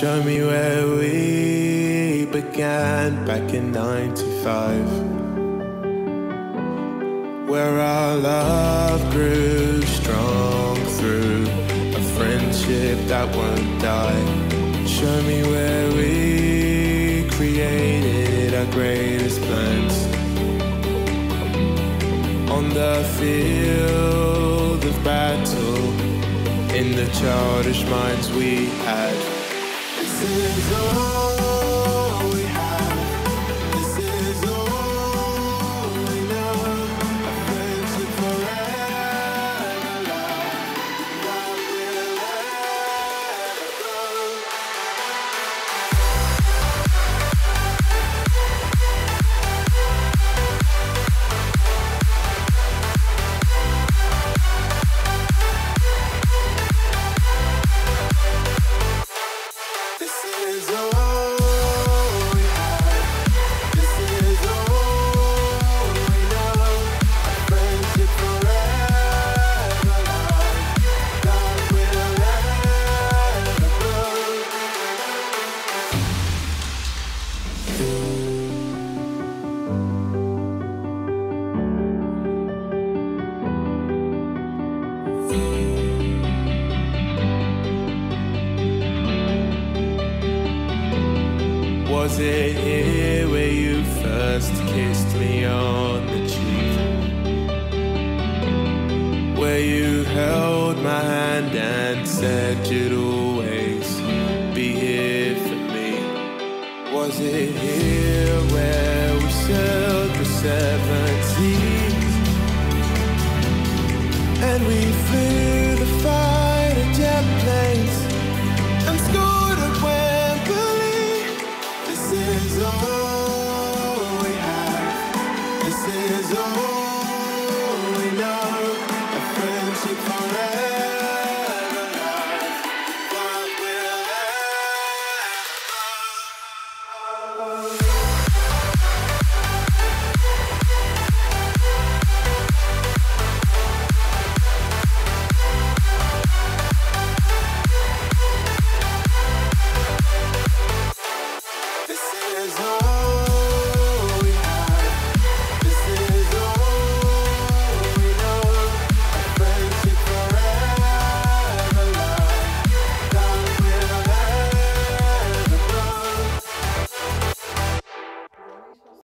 Show me where we began back in 95. Where our love grew strong through a friendship that won't die. Show me where we created our greatest plans. On the field of battle, in the childish minds we had. This is all is all Was it here where you first kissed me on the cheek? Where you held my hand and said you'd always be here for me? Was it here where we sailed the seven seas? And we is a